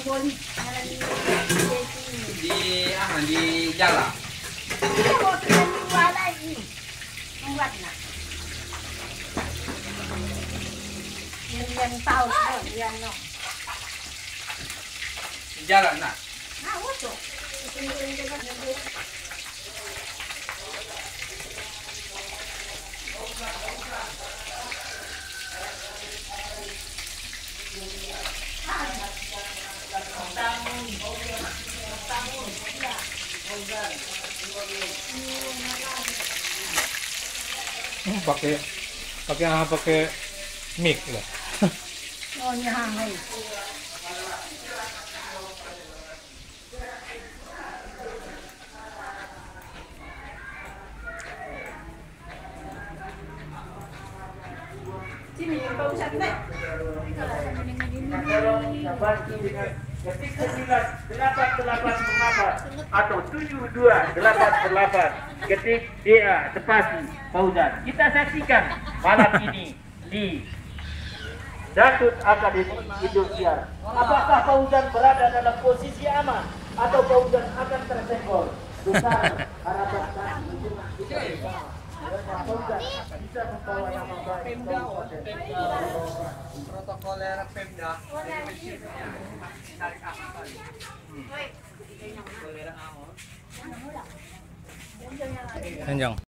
Di ah di Jala. Iya, mo pinaniwala ini. Ang wat na. Yan yan tao ko, yan no. Di Jala na. Ah, Hmm, pakai pakai apa pakai mic lah. Oh, niya hangay. Sini na. Ketik 9 88 mengapa atau 72 88 ketik DA spasi Fauzan. Kita saksikan malam ini di Datut Akademi Indonesia. Apakah Fauzan berada dalam posisi aman atau Fauzan akan tersenggol? Besar harapan Pemda o. Pemda. Protokoler Pemda. Tarik akal. Anh Dòng